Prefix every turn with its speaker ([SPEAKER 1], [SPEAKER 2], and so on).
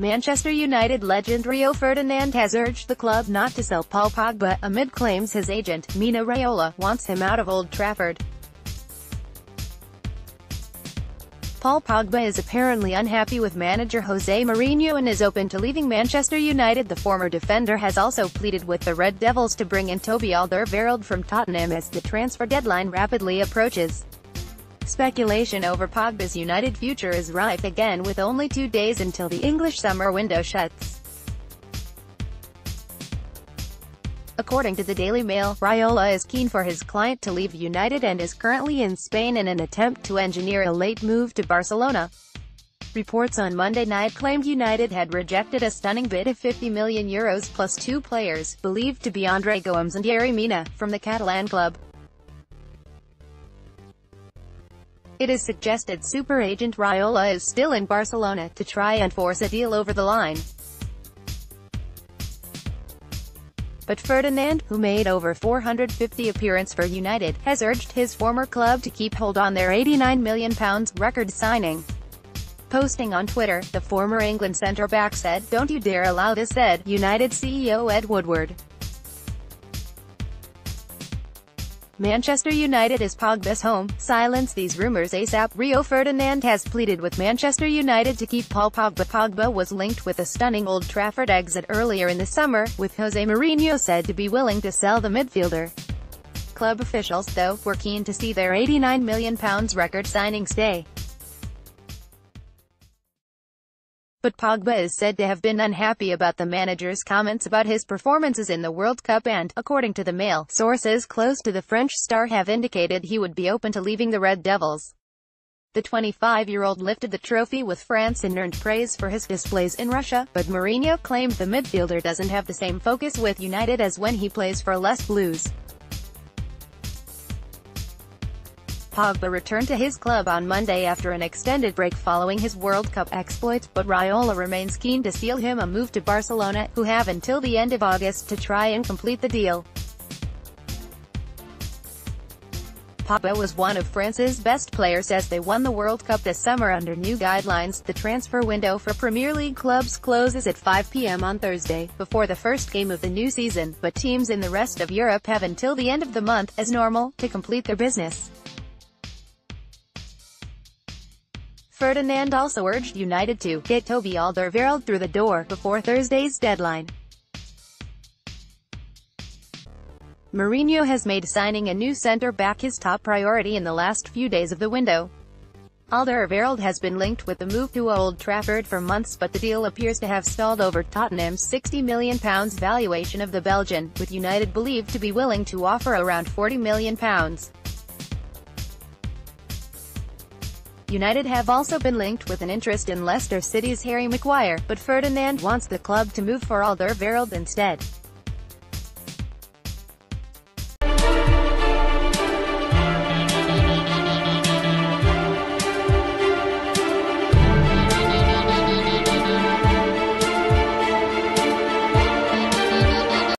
[SPEAKER 1] Manchester United legend Rio Ferdinand has urged the club not to sell Paul Pogba, amid claims his agent, Mino Raiola, wants him out of Old Trafford. Paul Pogba is apparently unhappy with manager Jose Mourinho and is open to leaving Manchester United. The former defender has also pleaded with the Red Devils to bring in Toby Alderweireld from Tottenham as the transfer deadline rapidly approaches. Speculation over Pogba's United future is rife again with only two days until the English summer window shuts. According to the Daily Mail, Raiola is keen for his client to leave United and is currently in Spain in an attempt to engineer a late move to Barcelona. Reports on Monday night claimed United had rejected a stunning bid of 50 million euros plus two players, believed to be Andre Gomes and Yerry Mina, from the Catalan club. It is suggested super agent Raiola is still in Barcelona to try and force a deal over the line. but Ferdinand, who made over 450 appearance for United, has urged his former club to keep hold on their £89 million record signing. Posting on Twitter, the former England centre-back said, Don't you dare allow this said, United CEO Ed Woodward. Manchester United is Pogba's home. Silence these rumors ASAP. Rio Ferdinand has pleaded with Manchester United to keep Paul Pogba. Pogba was linked with a stunning Old Trafford exit earlier in the summer, with Jose Mourinho said to be willing to sell the midfielder. Club officials, though, were keen to see their £89 million record signing stay. But Pogba is said to have been unhappy about the manager's comments about his performances in the World Cup and, according to the Mail, sources close to the French star have indicated he would be open to leaving the Red Devils. The 25-year-old lifted the trophy with France and earned praise for his displays in Russia, but Mourinho claimed the midfielder doesn't have the same focus with United as when he plays for Les Bleus. Pogba returned to his club on Monday after an extended break following his World Cup exploits, but Raiola remains keen to seal him a move to Barcelona, who have until the end of August to try and complete the deal. Pogba was one of France's best players as they won the World Cup this summer under new guidelines. The transfer window for Premier League clubs closes at 5 p.m. on Thursday, before the first game of the new season, but teams in the rest of Europe have until the end of the month, as normal, to complete their business. Ferdinand also urged United to get Toby Alderweireld through the door before Thursday's deadline. Mourinho has made signing a new centre-back his top priority in the last few days of the window. Alderweireld has been linked with the move to Old Trafford for months but the deal appears to have stalled over Tottenham's £60 million valuation of the Belgian, with United believed to be willing to offer around £40 million. United have also been linked with an interest in Leicester City's Harry Maguire, but Ferdinand wants the club to move for Alderweireld instead.